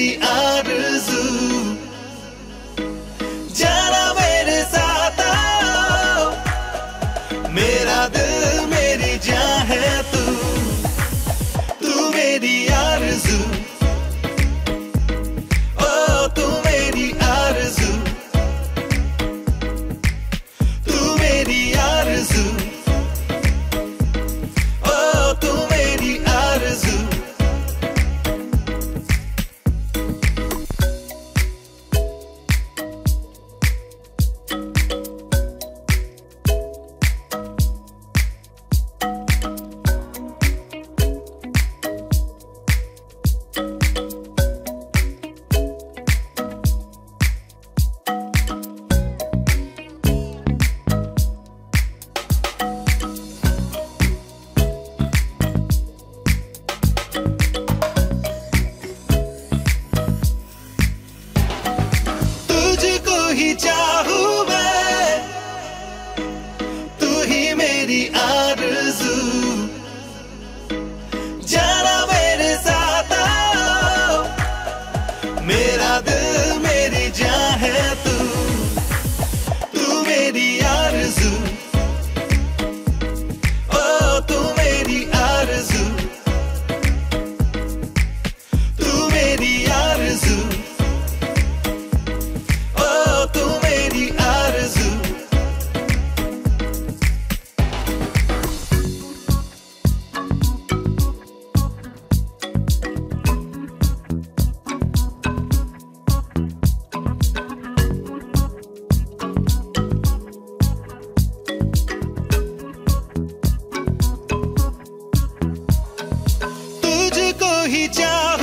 मेरी आरज़ू। जाना मेरे साथ आओ। मेरा दिल मेरी जान है तू चाहू मैं। तू ही मेरी आदत 家。